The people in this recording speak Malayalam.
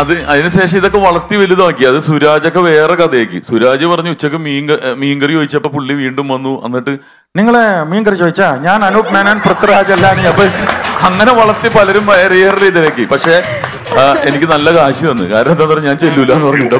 അത് അതിനുശേഷം ഇതൊക്കെ വളർത്തി വലുതാക്കി. അത് സുരാജൊക്കെ വേറെ കഥയാക്കി. സുരാജ് പറഞ്ഞു ഉച്ചയ്ക്ക് മീൻ മീൻകറി ചോദിച്ചപ്പോ പുള്ളി വീണ്ടും വന്നു. എന്നിട്ട് നിങ്ങളെ മീൻകറി ചോദിച്ചാ? ഞാൻ അനൂപ് മേനോൻ പൃഥ്വിരാജ് അല്ലാനി. അപ്പൊ അങ്ങനെ വളർത്തി പലരും വയറിയേറി ഇതിലേക്ക് പക്ഷെ എനിക്ക് നല്ല കാശ് വന്നു കാരണം എന്താ പറഞ്ഞാൽ ഞാൻ ചെല്ലൂല എന്ന് പറഞ്ഞിട്ട്